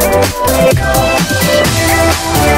Let go.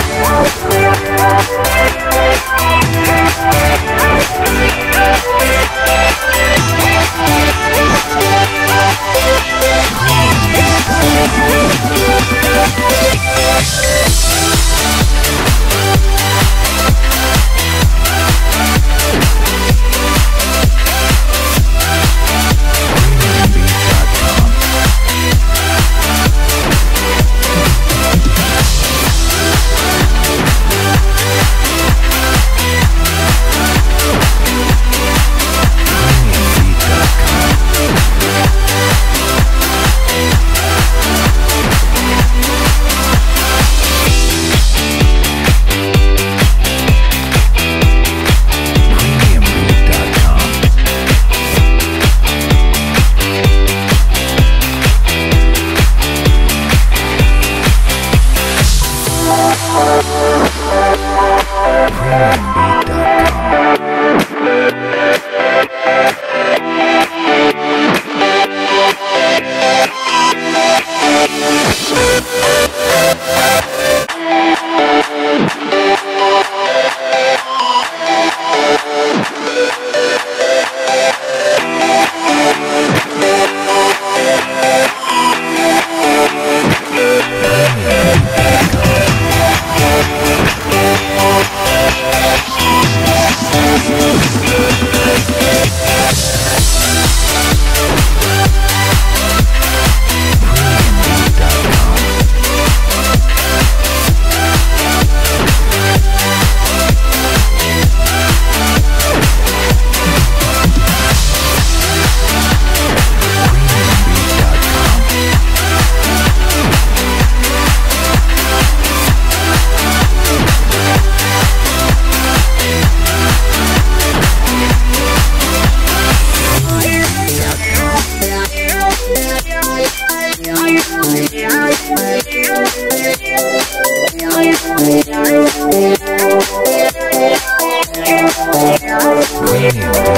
Him.